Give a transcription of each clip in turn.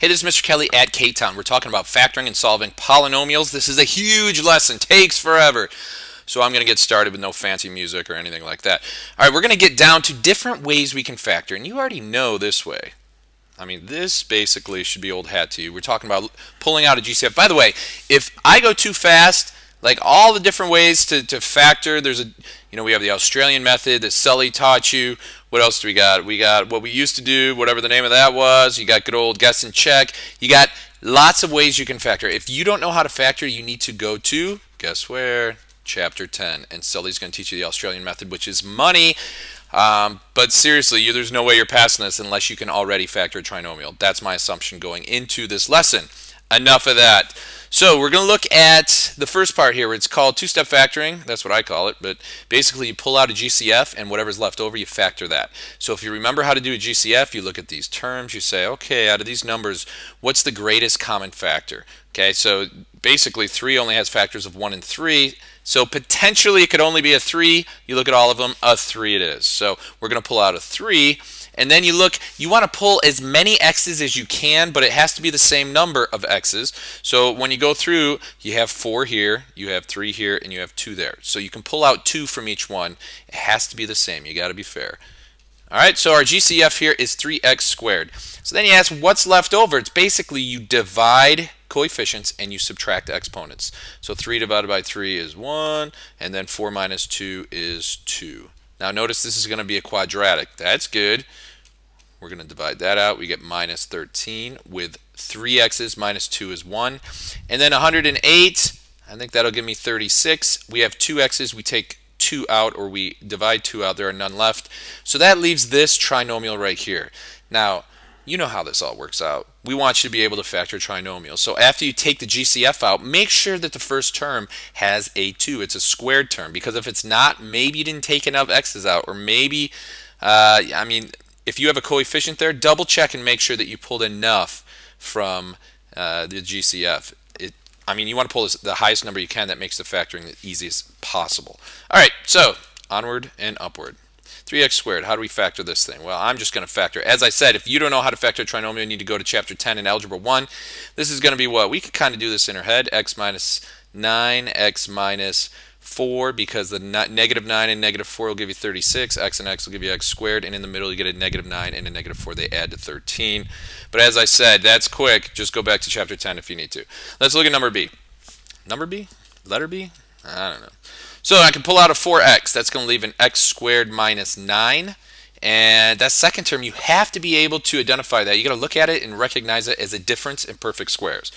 Hey, this is Mr. Kelly at K-Town. We're talking about factoring and solving polynomials. This is a huge lesson, takes forever. So I'm going to get started with no fancy music or anything like that. All right, we're going to get down to different ways we can factor, and you already know this way. I mean, this basically should be old hat to you. We're talking about pulling out a GCF. By the way, if I go too fast, like all the different ways to, to factor, there's a, you know, we have the Australian method that Sully taught you. What else do we got? We got what we used to do, whatever the name of that was. You got good old guess and check. You got lots of ways you can factor. If you don't know how to factor, you need to go to, guess where? Chapter 10. And Sully's going to teach you the Australian method, which is money. Um, but seriously, you, there's no way you're passing this unless you can already factor a trinomial. That's my assumption going into this lesson. Enough of that. So we're going to look at the first part here. It's called two-step factoring. That's what I call it. But basically, you pull out a GCF, and whatever's left over, you factor that. So if you remember how to do a GCF, you look at these terms. You say, okay, out of these numbers, what's the greatest common factor? Okay, so basically, 3 only has factors of 1 and 3. So potentially, it could only be a 3. You look at all of them, a 3 it is. So we're going to pull out a 3. And then you look, you want to pull as many x's as you can, but it has to be the same number of x's. So when you go through, you have 4 here, you have 3 here, and you have 2 there. So you can pull out 2 from each one. It has to be the same. you got to be fair. All right, so our GCF here is 3x squared. So then you ask, what's left over? It's basically you divide coefficients and you subtract exponents. So 3 divided by 3 is 1, and then 4 minus 2 is 2. Now notice this is going to be a quadratic. That's good. We're going to divide that out. We get minus 13 with 3 x's minus 2 is 1. And then 108, I think that'll give me 36. We have 2 x's. We take 2 out or we divide 2 out. There are none left. So that leaves this trinomial right here. Now, you know how this all works out. We want you to be able to factor trinomials. So after you take the GCF out, make sure that the first term has a 2. It's a squared term because if it's not, maybe you didn't take enough x's out or maybe, uh, I mean, if you have a coefficient there, double check and make sure that you pulled enough from uh, the GCF. It, I mean, you want to pull the highest number you can that makes the factoring the easiest possible. All right, so onward and upward. 3x squared, how do we factor this thing? Well, I'm just going to factor. As I said, if you don't know how to factor a trinomial, you need to go to chapter 10 in Algebra 1. This is going to be what? We could kind of do this in our head. x minus 9, x minus 4, because the negative 9 and negative 4 will give you 36. x and x will give you x squared, and in the middle you get a negative 9 and a negative 4. They add to 13. But as I said, that's quick. Just go back to chapter 10 if you need to. Let's look at number b. Number b? Letter b? I don't know. So I can pull out a 4x. That's going to leave an x squared minus 9. And that second term, you have to be able to identify that. you got to look at it and recognize it as a difference in perfect squares.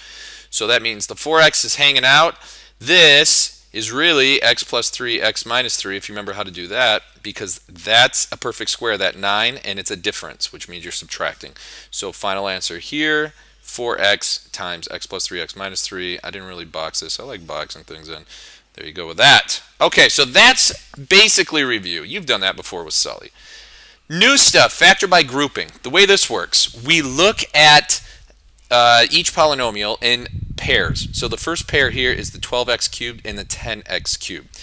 So that means the 4x is hanging out. This is really x plus 3, x minus 3, if you remember how to do that, because that's a perfect square, that 9, and it's a difference, which means you're subtracting. So final answer here, 4x times x plus 3, x minus 3. I didn't really box this. I like boxing things in. There you go with that. Okay, so that's basically review. You've done that before with Sully. New stuff, factor by grouping. The way this works, we look at uh, each polynomial in pairs. So the first pair here is the 12x cubed and the 10x cubed.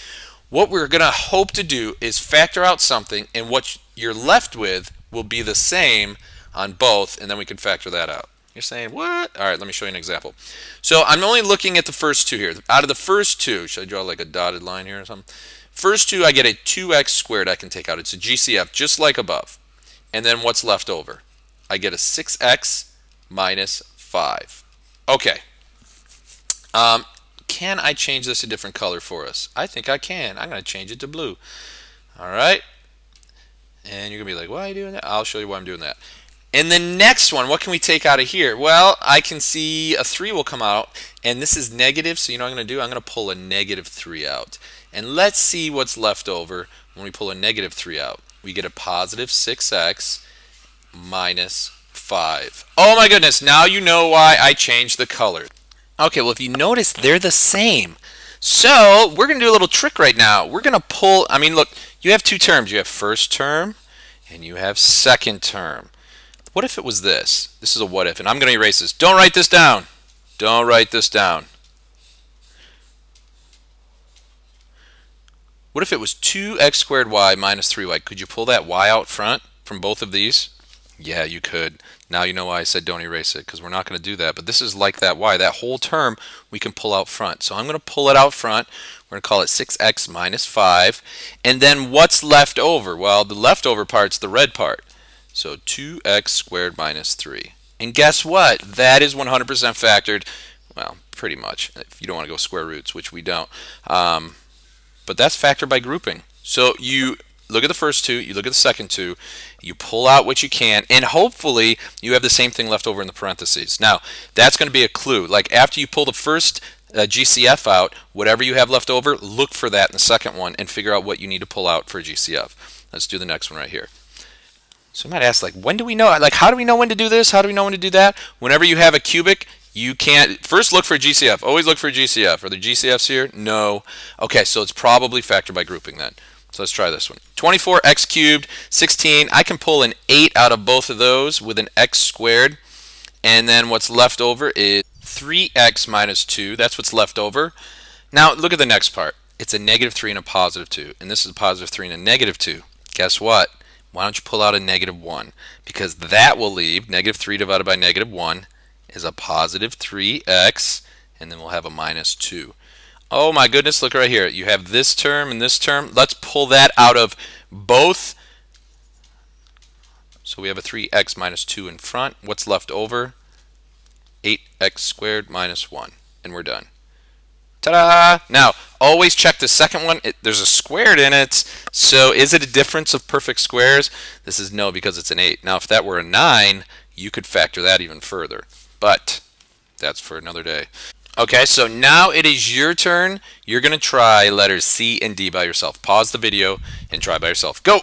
What we're going to hope to do is factor out something and what you're left with will be the same on both and then we can factor that out. You're saying, what? All right, let me show you an example. So I'm only looking at the first two here. Out of the first two, should I draw like a dotted line here or something? First two, I get a 2x squared I can take out. It's a GCF, just like above. And then what's left over? I get a 6x minus 5. Okay. Um, can I change this a different color for us? I think I can. I'm going to change it to blue. All right. And you're going to be like, why are you doing that? I'll show you why I'm doing that. And the next one, what can we take out of here? Well, I can see a 3 will come out, and this is negative, so you know what I'm going to do? I'm going to pull a negative 3 out. And let's see what's left over when we pull a negative 3 out. We get a positive 6x minus 5. Oh my goodness, now you know why I changed the color. Okay, well if you notice, they're the same. So, we're going to do a little trick right now. We're going to pull, I mean, look, you have two terms. You have first term, and you have second term. What if it was this? This is a what if, and I'm going to erase this. Don't write this down. Don't write this down. What if it was 2x squared y minus 3y? Could you pull that y out front from both of these? Yeah, you could. Now you know why I said don't erase it, because we're not going to do that. But this is like that y. That whole term we can pull out front. So I'm going to pull it out front. We're going to call it 6x minus 5. And then what's left over? Well, the leftover part's the red part. So 2x squared minus 3. And guess what? That is 100% factored. Well, pretty much, if you don't want to go square roots, which we don't. Um, but that's factored by grouping. So you look at the first two, you look at the second two, you pull out what you can, and hopefully you have the same thing left over in the parentheses. Now, that's going to be a clue. Like after you pull the first uh, GCF out, whatever you have left over, look for that in the second one and figure out what you need to pull out for GCF. Let's do the next one right here. So you might ask, like, when do we know? Like, how do we know when to do this? How do we know when to do that? Whenever you have a cubic, you can't first look for a GCF. Always look for a GCF. Are there GCFs here? No. Okay, so it's probably factored by grouping then. Let's try this one. 24x cubed, 16. I can pull an 8 out of both of those with an x squared. And then what's left over is 3x minus 2. That's what's left over. Now look at the next part. It's a negative 3 and a positive 2. And this is a positive 3 and a negative 2. Guess what? Why don't you pull out a negative 1? Because that will leave negative 3 divided by negative 1 is a positive 3x. And then we'll have a minus 2. Oh my goodness, look right here. You have this term and this term. Let's pull that out of both. So we have a 3x minus 2 in front. What's left over? 8x squared minus 1. And we're done. Ta-da! Now, always check the second one. It, there's a squared in it. So is it a difference of perfect squares? This is no because it's an 8. Now, if that were a 9, you could factor that even further. But that's for another day. Okay, so now it is your turn. You're going to try letters C and D by yourself. Pause the video and try by yourself. Go!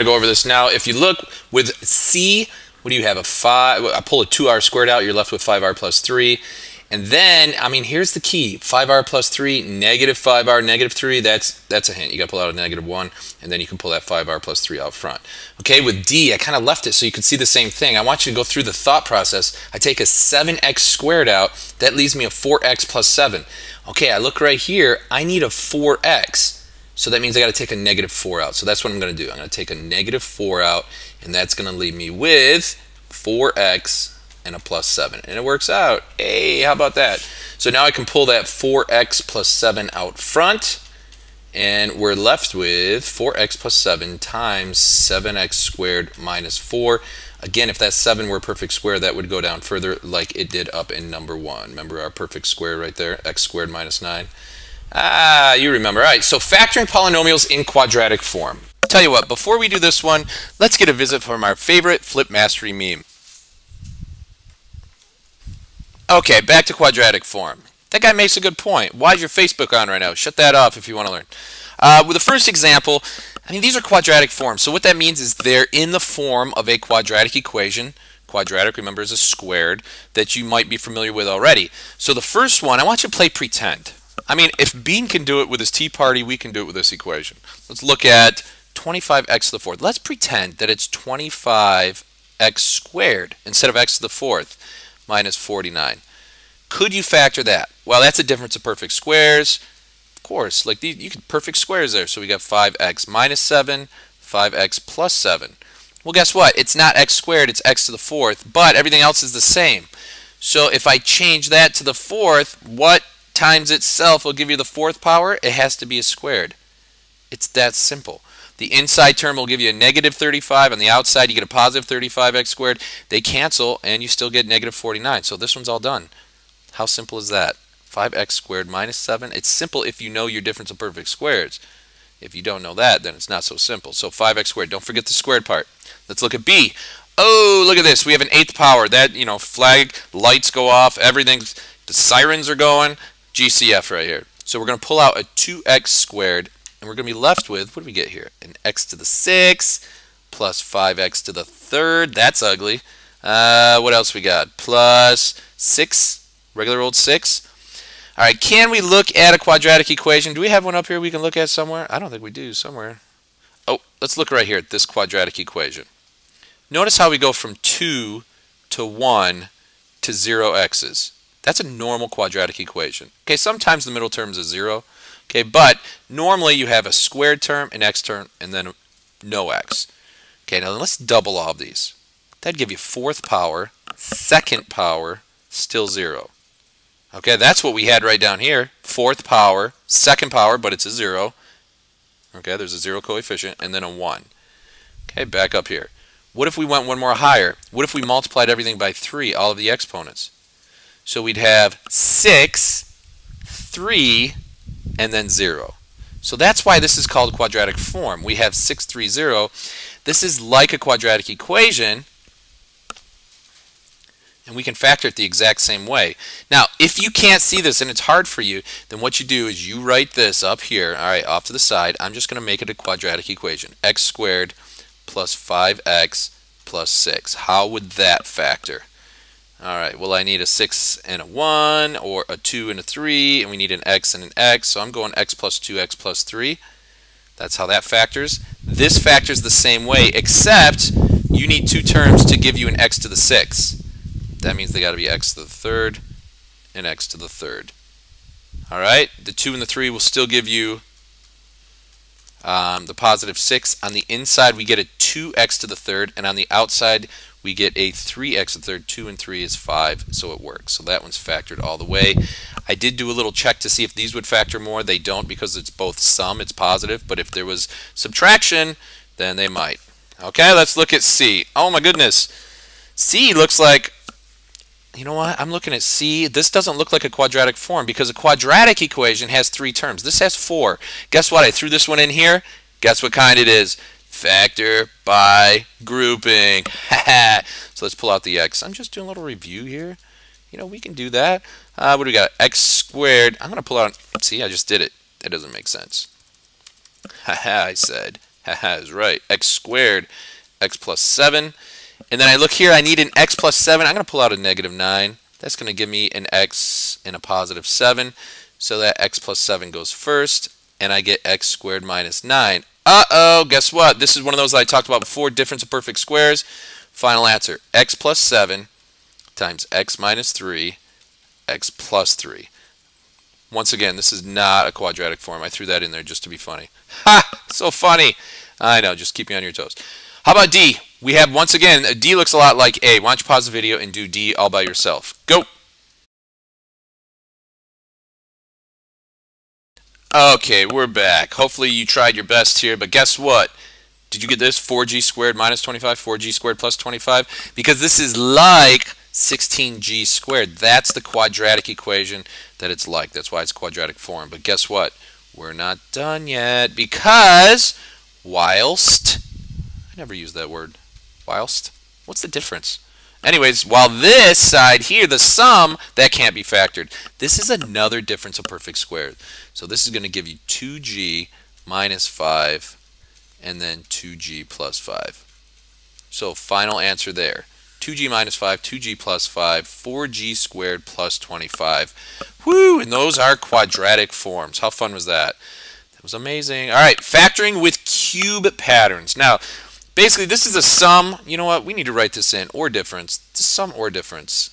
i go over this now. If you look with C, what do you have? A 5, I pull a 2r squared out, you're left with 5r plus 3. And then, I mean, here's the key. 5r plus 3, negative 5r, negative 3, that's that's a hint. You got to pull out a negative 1, and then you can pull that 5r plus 3 out front. Okay, with D, I kind of left it so you could see the same thing. I want you to go through the thought process. I take a 7x squared out. That leaves me a 4x plus 7. Okay, I look right here. I need a 4x. So that means I got to take a negative 4 out. So that's what I'm going to do. I'm going to take a negative 4 out, and that's going to leave me with 4x and a plus 7. And it works out. Hey, how about that? So now I can pull that 4x plus 7 out front. And we're left with 4x plus 7 times 7x squared minus 4. Again, if that 7 were a perfect square, that would go down further like it did up in number 1. Remember our perfect square right there, x squared minus 9? Ah, you remember. All right, so factoring polynomials in quadratic form. Tell you what, before we do this one, let's get a visit from our favorite Flip Mastery meme. Okay, back to quadratic form. That guy makes a good point. Why is your Facebook on right now? Shut that off if you want to learn. Uh, with the first example, I mean, these are quadratic forms. So what that means is they're in the form of a quadratic equation. Quadratic, remember, is a squared that you might be familiar with already. So the first one, I want you to play pretend. I mean, if Bean can do it with his tea party, we can do it with this equation. Let's look at 25x to the fourth. Let's pretend that it's 25x squared instead of x to the fourth minus 49. Could you factor that? Well, that's a difference of perfect squares. Of course, like these, you could perfect squares there. So we got 5x minus 7, 5x plus 7. Well, guess what? It's not x squared, it's x to the fourth, but everything else is the same. So if I change that to the fourth, what times itself will give you the fourth power? It has to be a squared. It's that simple. The inside term will give you a negative 35. On the outside, you get a positive 35x squared. They cancel, and you still get negative 49. So this one's all done. How simple is that? 5x squared minus 7. It's simple if you know your difference of perfect squares. If you don't know that, then it's not so simple. So 5x squared. Don't forget the squared part. Let's look at B. Oh, look at this. We have an eighth power. That, you know, flag, lights go off, everything, the sirens are going. GCF right here. So we're going to pull out a 2x squared and we're going to be left with, what do we get here? An x to the 6 plus 5x to the third. That's ugly. Uh, what else we got? Plus 6, regular old 6. All right, can we look at a quadratic equation? Do we have one up here we can look at somewhere? I don't think we do somewhere. Oh, let's look right here at this quadratic equation. Notice how we go from 2 to 1 to 0 x's. That's a normal quadratic equation. Okay, sometimes the middle term is a 0. Okay, but normally you have a squared term, an x term, and then no x. Okay, now let's double all of these. that'd give you fourth power, second power, still 0. Okay, that's what we had right down here. Fourth power, second power, but it's a 0. Okay, there's a 0 coefficient, and then a 1. Okay, back up here. What if we went one more higher? What if we multiplied everything by 3, all of the exponents? So we'd have 6, 3, and then 0. So that's why this is called quadratic form. We have 630. This is like a quadratic equation, and we can factor it the exact same way. Now, if you can't see this and it's hard for you, then what you do is you write this up here, all right, off to the side. I'm just going to make it a quadratic equation. x squared plus 5x plus 6. How would that factor? All right, well, I need a 6 and a 1, or a 2 and a 3, and we need an x and an x, so I'm going x plus 2x plus 3. That's how that factors. This factors the same way, except you need two terms to give you an x to the 6. That means they got to be x to the third and x to the third. All right, the 2 and the 3 will still give you um, the positive 6. On the inside, we get a 2x to the third, and on the outside, we get a 3x to the third. 2 and 3 is 5, so it works. So that one's factored all the way. I did do a little check to see if these would factor more. They don't because it's both sum, it's positive, but if there was subtraction, then they might. Okay, let's look at C. Oh my goodness. C looks like you know what? I'm looking at C. This doesn't look like a quadratic form because a quadratic equation has three terms. This has four. Guess what? I threw this one in here. Guess what kind it is? Factor by grouping. so let's pull out the x. I'm just doing a little review here. You know, we can do that. Uh, what do we got? x squared. I'm going to pull out. See, I just did it. That doesn't make sense. Haha, I said. Haha is right. x squared, x plus 7 and then I look here, I need an x plus 7. I'm going to pull out a negative 9. That's going to give me an x and a positive 7. So that x plus 7 goes first, and I get x squared minus 9. Uh-oh, guess what? This is one of those that I talked about before, difference of perfect squares. Final answer, x plus 7 times x minus 3, x plus 3. Once again, this is not a quadratic form. I threw that in there just to be funny. Ha! So funny. I know, just keep me on your toes. How about D? We have, once again, D looks a lot like A. Why don't you pause the video and do D all by yourself. Go! Okay, we're back. Hopefully you tried your best here, but guess what? Did you get this? 4g squared minus 25, 4g squared plus 25? Because this is like 16g squared. That's the quadratic equation that it's like. That's why it's quadratic form. But guess what? We're not done yet because whilst I never use that word. Whilst? What's the difference? Anyways, while this side here, the sum, that can't be factored. This is another difference of perfect squares. So this is going to give you 2g minus 5 and then 2g plus 5. So final answer there. 2g minus 5, 2g plus 5, 4g squared plus 25. Woo! And those are quadratic forms. How fun was that? That was amazing. All right, factoring with cube patterns. Now, Basically, this is a sum. You know what? We need to write this in. Or difference. It's sum or difference.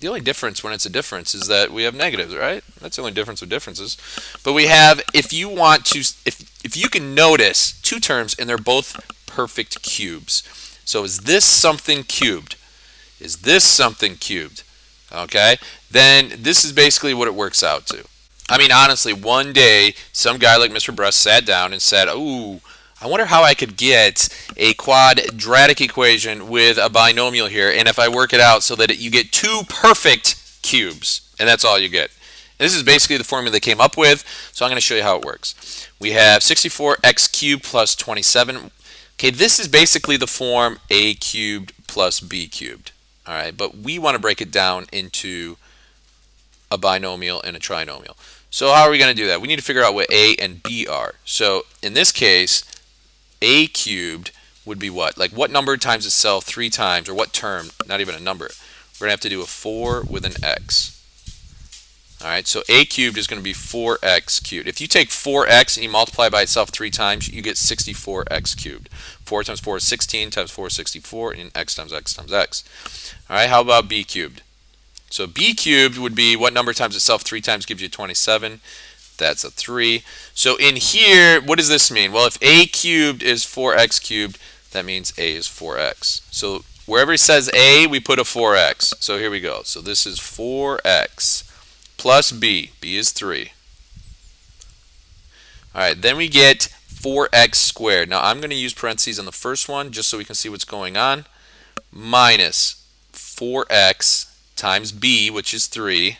The only difference when it's a difference is that we have negatives, right? That's the only difference with differences. But we have, if you want to, if, if you can notice two terms and they're both perfect cubes. So is this something cubed? Is this something cubed? Okay? Then this is basically what it works out to. I mean, honestly, one day, some guy like Mr. Brust sat down and said, ooh, I wonder how I could get a quadratic equation with a binomial here, and if I work it out so that it, you get two perfect cubes, and that's all you get. And this is basically the formula they came up with, so I'm going to show you how it works. We have 64x cubed plus 27. Okay, this is basically the form a cubed plus b cubed. All right, but we want to break it down into a binomial and a trinomial. So how are we going to do that? We need to figure out what a and b are. So in this case, a cubed would be what? Like what number times itself three times, or what term, not even a number. We're going to have to do a 4 with an x. Alright, so a cubed is going to be 4x cubed. If you take 4x and you multiply by itself three times, you get 64x cubed. 4 times 4 is 16, times 4 is 64, and x times x times x. Alright, how about b cubed? So b cubed would be what number times itself three times gives you 27. That's a 3. So in here, what does this mean? Well, if a cubed is 4x cubed, that means a is 4x. So Wherever it says A, we put a 4x. So here we go. So this is 4x plus b. b is 3. All right, then we get 4x squared. Now I'm going to use parentheses on the first one just so we can see what's going on. Minus 4x times b, which is 3.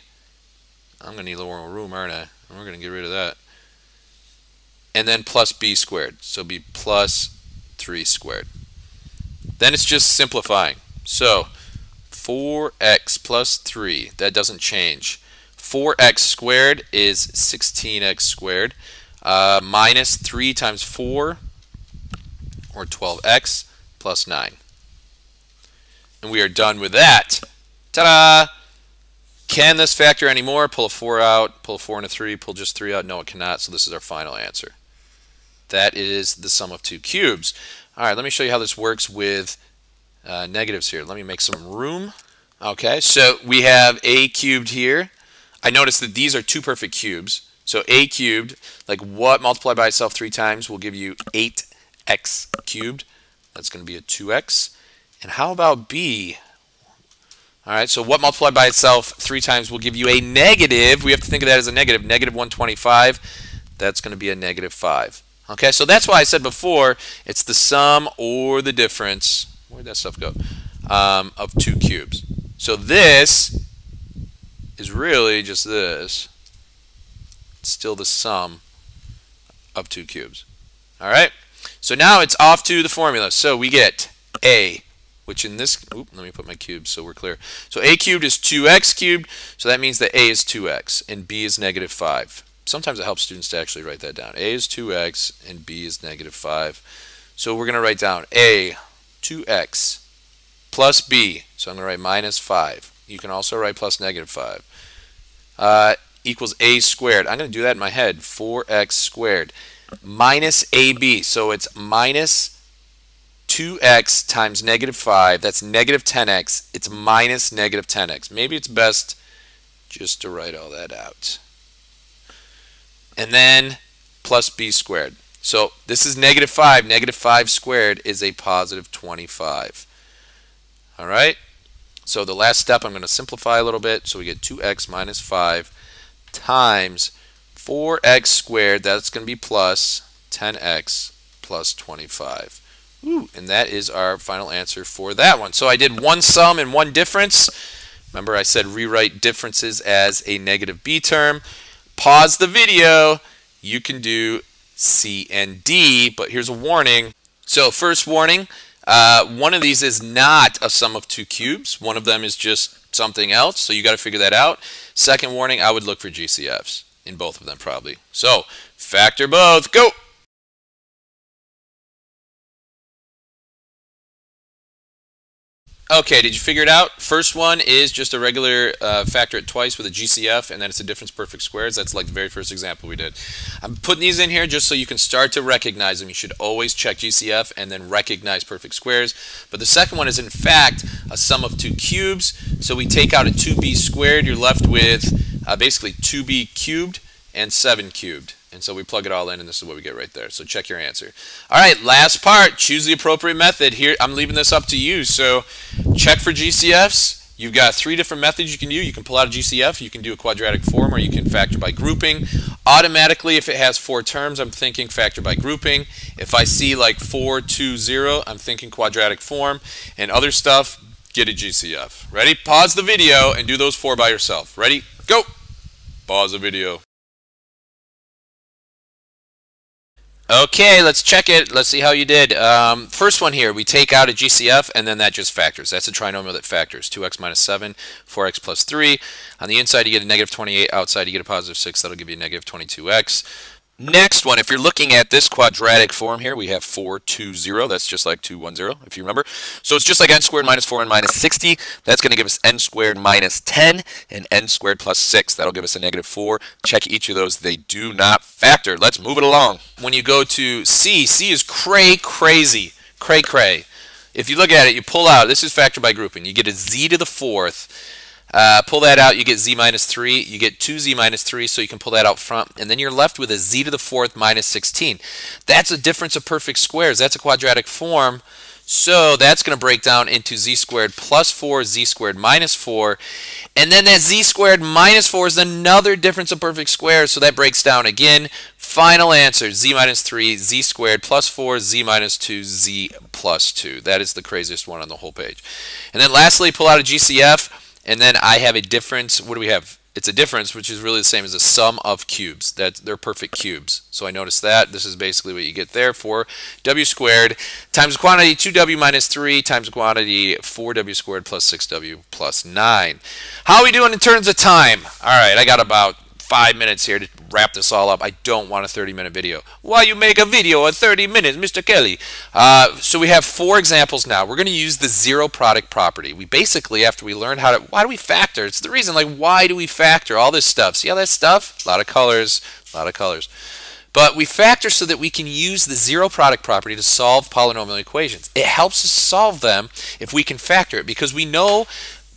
I'm going to need a little more room, aren't I? We're going to get rid of that. And then plus b squared. So be plus 3 squared. Then it's just simplifying. So 4x plus 3, that doesn't change. 4x squared is 16x squared uh, minus 3 times 4, or 12x, plus 9. And we are done with that. Ta-da! Can this factor anymore? Pull a 4 out, pull a 4 and a 3, pull just 3 out. No, it cannot, so this is our final answer. That is the sum of two cubes. All right, let me show you how this works with uh, negatives here. Let me make some room. Okay, so we have a cubed here. I notice that these are two perfect cubes. So a cubed, like what multiplied by itself three times will give you 8x cubed. That's going to be a 2x. And how about b? All right, so what multiplied by itself three times will give you a negative, we have to think of that as a negative. negative, negative 125. That's going to be a negative 5. Okay, so that's why I said before, it's the sum or the difference, where'd that stuff go, um, of two cubes. So this is really just this still the sum of two cubes. All right? So now it's off to the formula. So we get a, which in this, oop, let me put my cubes so we're clear. So a cubed is 2x cubed, so that means that a is 2x and b is negative 5. Sometimes it helps students to actually write that down. a is 2x and b is negative 5. So we're going to write down a, 2x, plus b. So I'm going to write minus 5. You can also write plus negative 5. Uh, equals a squared. I'm going to do that in my head. 4x squared minus ab. So it's minus 2x times negative 5. That's negative 10x. It's minus negative 10x. Maybe it's best just to write all that out. And then plus b squared. So this is negative 5. Negative 5 squared is a positive 25. All right? So the last step, I'm going to simplify a little bit. So we get 2x minus 5 times 4x squared, that's going to be plus 10x plus 25. And that is our final answer for that one. So I did one sum and one difference. Remember I said rewrite differences as a negative b term. Pause the video. You can do C and D, but here's a warning. So first warning, uh, one of these is not a sum of two cubes. One of them is just something else, so you got to figure that out. Second warning, I would look for GCFs in both of them probably. So factor both, go! Okay, did you figure it out? First one is just a regular uh, factor it twice with a GCF, and then it's a difference perfect squares. That's like the very first example we did. I'm putting these in here just so you can start to recognize them. You should always check GCF and then recognize perfect squares. But the second one is, in fact, a sum of two cubes. So we take out a 2b squared. You're left with uh, basically 2b cubed and 7 cubed. And so we plug it all in, and this is what we get right there. So check your answer. All right, last part. Choose the appropriate method. Here, I'm leaving this up to you. So check for GCFs. You've got three different methods you can do. You can pull out a GCF, you can do a quadratic form, or you can factor by grouping. Automatically, if it has four terms, I'm thinking factor by grouping. If I see like 4, 2, 0, I'm thinking quadratic form. And other stuff, get a GCF. Ready? Pause the video and do those four by yourself. Ready? Go! Pause the video. Okay, let's check it. Let's see how you did. Um, first one here, we take out a GCF, and then that just factors. That's a trinomial that factors. 2x minus 7, 4x plus 3. On the inside, you get a negative 28. Outside, you get a positive 6. That'll give you a negative 22x. Next one, if you're looking at this quadratic form here, we have 4, 2, 0. That's just like 2, 1, 0, if you remember. So it's just like n squared minus 4 and minus 60. That's going to give us n squared minus 10 and n squared plus 6. That'll give us a negative 4. Check each of those. They do not factor. Let's move it along. When you go to C, C is cray crazy. Cray cray. If you look at it, you pull out, this is factor by grouping. You get a z to the fourth uh, pull that out, you get z minus 3. You get 2z minus 3, so you can pull that out front. And then you're left with a z to the fourth minus 16. That's a difference of perfect squares. That's a quadratic form. So that's going to break down into z squared plus 4, z squared minus 4. And then that z squared minus 4 is another difference of perfect squares. So that breaks down again. Final answer, z minus 3, z squared plus 4, z minus 2, z plus 2. That is the craziest one on the whole page. And then lastly, pull out a GCF. And then I have a difference. What do we have? it's a difference which is really the same as a sum of cubes. That they're perfect cubes. So I noticed that. This is basically what you get there for w squared times quantity 2w minus 3 times quantity 4w squared plus 6w plus 9. How are we doing in terms of time? All right, I got about five minutes here to wrap this all up. I don't want a 30 minute video. Why you make a video of 30 minutes, Mr. Kelly? Uh, so we have four examples now. We're going to use the zero product property. We basically, after we learn how to, why do we factor? It's the reason, like, why do we factor all this stuff? See all that stuff? A lot of colors, a lot of colors. But we factor so that we can use the zero product property to solve polynomial equations. It helps us solve them if we can factor it because we know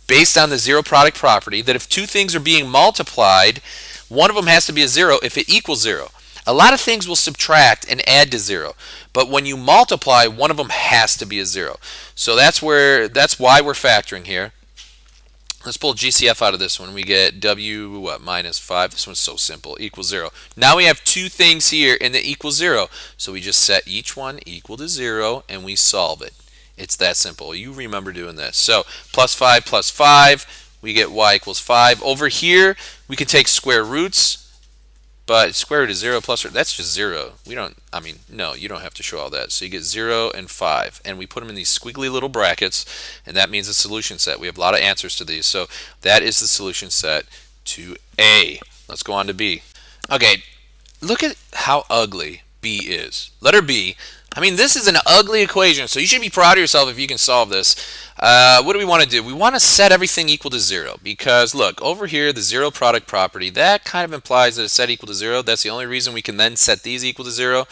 based on the zero product property that if two things are being multiplied, one of them has to be a zero if it equals zero. A lot of things will subtract and add to zero, but when you multiply, one of them has to be a zero. So that's where that's why we're factoring here. Let's pull GCF out of this one. We get W what minus 5. This one's so simple. Equals 0. Now we have two things here in the equal 0. So we just set each one equal to 0 and we solve it. It's that simple. You remember doing this. So plus 5 plus 5 we get y equals 5. Over here, we can take square roots, but square root of 0 plus, or that's just 0. We don't, I mean, no, you don't have to show all that. So you get 0 and 5, and we put them in these squiggly little brackets, and that means a solution set. We have a lot of answers to these, so that is the solution set to A. Let's go on to B. Okay, look at how ugly B is. Letter B, I mean, this is an ugly equation, so you should be proud of yourself if you can solve this. Uh, what do we want to do? We want to set everything equal to 0 because, look, over here, the zero product property, that kind of implies that it's set equal to 0. That's the only reason we can then set these equal to 0.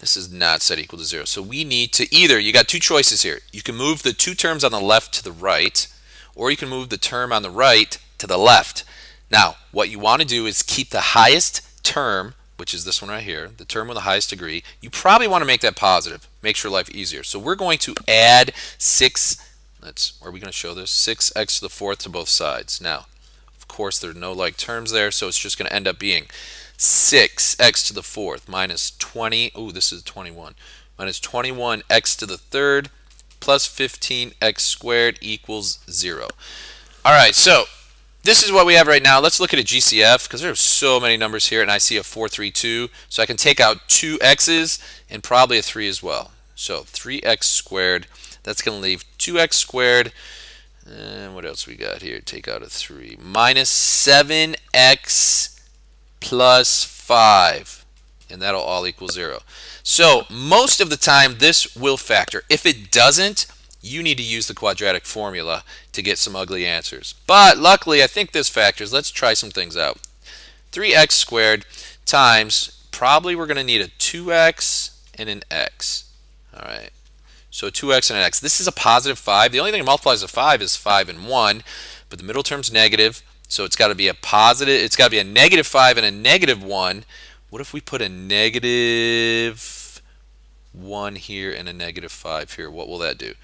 This is not set equal to 0. So we need to either, you got two choices here. You can move the two terms on the left to the right, or you can move the term on the right to the left. Now, what you want to do is keep the highest term which is this one right here, the term with the highest degree, you probably want to make that positive. Makes your life easier. So we're going to add 6, that's, are we going to show this? 6x to the fourth to both sides. Now, of course, there are no like terms there, so it's just going to end up being 6x to the fourth minus 20, oh, this is 21, minus 21x to the third plus 15x squared equals 0. All right, so this is what we have right now. Let's look at a GCF because there are so many numbers here and I see a 432. So I can take out two x's and probably a 3 as well. So 3x squared. That's going to leave 2x squared. And what else we got here? Take out a 3. Minus 7x plus 5. And that'll all equal 0. So most of the time this will factor. If it doesn't, you need to use the quadratic formula to get some ugly answers. But luckily, I think this factors. Let's try some things out. 3x squared times, probably we're going to need a 2x and an x. All right. So 2x and an x. This is a positive 5. The only thing that multiplies a 5 is 5 and 1, but the middle term's negative, so it's got to be a positive, it's got to be a negative 5 and a negative 1. What if we put a negative 1 here and a negative 5 here? What will that do?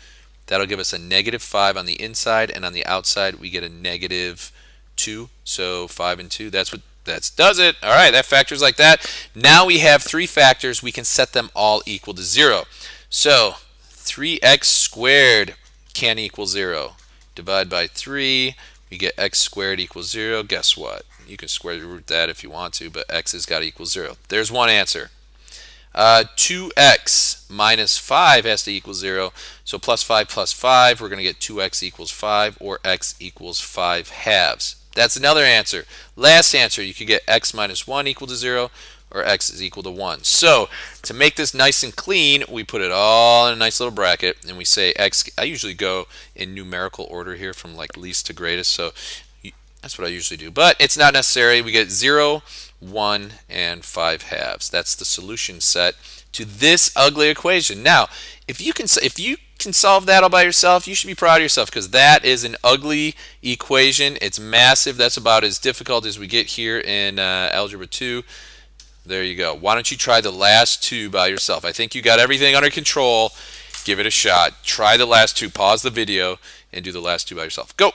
That'll give us a negative 5 on the inside, and on the outside we get a negative 2. So 5 and 2, that's what that does it. All right, that factors like that. Now we have three factors. We can set them all equal to 0. So 3x squared can equal 0. Divide by 3, we get x squared equals 0. Guess what? You can square root that if you want to, but x has got to equal 0. There's one answer. Uh, 2x minus 5 has to equal 0. So plus 5 plus 5, we're going to get 2x equals 5 or x equals 5 halves. That's another answer. Last answer, you could get x minus 1 equal to 0 or x is equal to 1. So to make this nice and clean, we put it all in a nice little bracket and we say x, I usually go in numerical order here from like least to greatest. So that's what I usually do. But it's not necessary. We get 0, 1, and 5 halves. That's the solution set to this ugly equation. Now, if you can if you can solve that all by yourself, you should be proud of yourself because that is an ugly equation. It's massive. That's about as difficult as we get here in uh, Algebra 2. There you go. Why don't you try the last two by yourself? I think you got everything under control. give it a shot. Try the last two. Pause the video and do the last two by yourself. Go!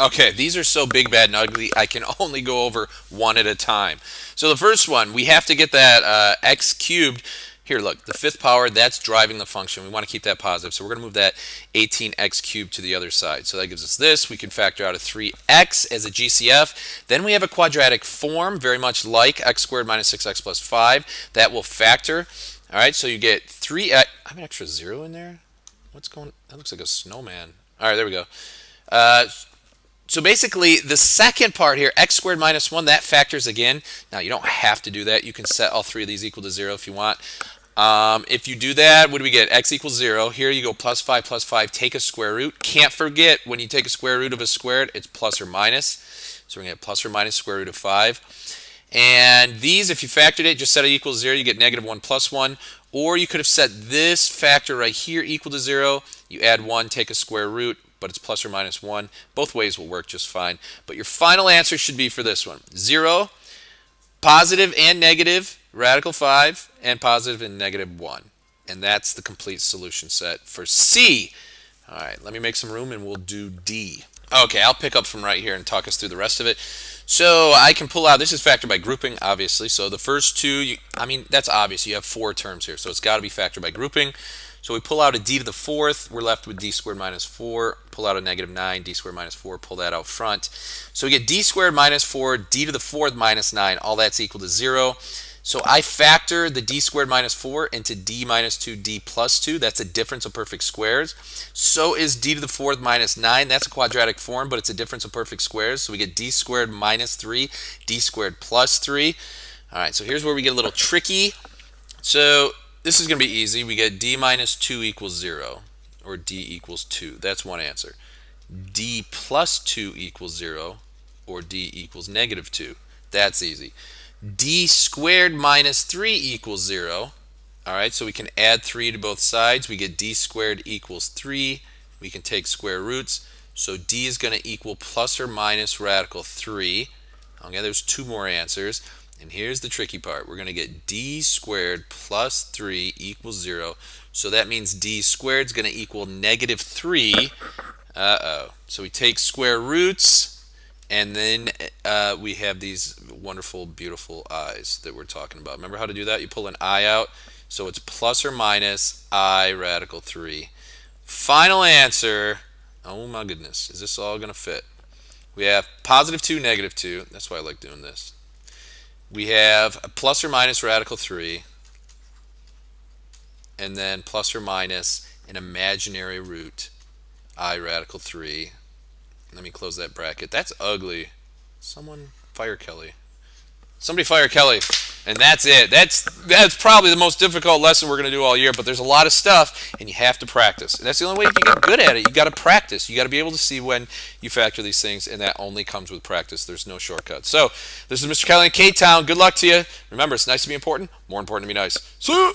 Okay, these are so big, bad, and ugly, I can only go over one at a time. So the first one, we have to get that uh, x cubed. Here, look, the fifth power, that's driving the function. We want to keep that positive, so we're going to move that 18x cubed to the other side. So that gives us this. We can factor out a 3x as a GCF. Then we have a quadratic form, very much like x squared minus 6x plus 5. That will factor. All right, so you get 3x. I have an extra 0 in there? What's going That looks like a snowman. All right, there we go. Uh, so basically, the second part here, x squared minus 1, that factors again. Now, you don't have to do that. You can set all three of these equal to 0 if you want. Um, if you do that, what do we get? x equals 0. Here you go plus 5 plus 5, take a square root. Can't forget, when you take a square root of a squared, it's plus or minus. So we're going to get plus or minus square root of 5. And these, if you factored it, just set it equal to 0, you get negative 1 plus 1. Or you could have set this factor right here equal to 0. You add 1, take a square root, but it's plus or minus 1. Both ways will work just fine. But your final answer should be for this one. 0, positive and negative, radical 5, and positive and negative 1. And that's the complete solution set for C. All right, let me make some room and we'll do D. Okay, I'll pick up from right here and talk us through the rest of it. So I can pull out, this is factored by grouping, obviously. So the first two, you, I mean, that's obvious. You have four terms here, so it's got to be factored by grouping. So we pull out a d to the fourth, we're left with d squared minus 4, pull out a negative 9, d squared minus 4, pull that out front. So we get d squared minus 4, d to the fourth minus 9, all that's equal to 0. So I factor the d squared minus 4 into d minus 2, d plus 2. That's a difference of perfect squares. So is d to the fourth minus 9. That's a quadratic form, but it's a difference of perfect squares. So we get d squared minus 3, d squared plus 3. All right, so here's where we get a little tricky. So this is going to be easy. We get d minus 2 equals 0, or d equals 2. That's one answer. d plus 2 equals 0, or d equals negative 2. That's easy. d squared minus 3 equals 0. All right, so we can add 3 to both sides. We get d squared equals 3. We can take square roots. So d is going to equal plus or minus radical 3. Okay, there's two more answers. And here's the tricky part. We're going to get d squared plus 3 equals 0. So that means d squared is going to equal negative 3. Uh-oh. So we take square roots, and then uh, we have these wonderful, beautiful i's that we're talking about. Remember how to do that? You pull an i out. So it's plus or minus i radical 3. Final answer. Oh my goodness. Is this all going to fit? We have positive 2, negative 2. That's why I like doing this we have a plus or minus radical 3 and then plus or minus an imaginary root i radical 3 let me close that bracket. That's ugly. Someone fire Kelly. Somebody fire Kelly and that's it. That's that's probably the most difficult lesson we're going to do all year, but there's a lot of stuff, and you have to practice. And that's the only way you can get good at it. you got to practice. you got to be able to see when you factor these things, and that only comes with practice. There's no shortcut. So this is Mr. Kelly in K-Town. Good luck to you. Remember, it's nice to be important. More important to be nice. See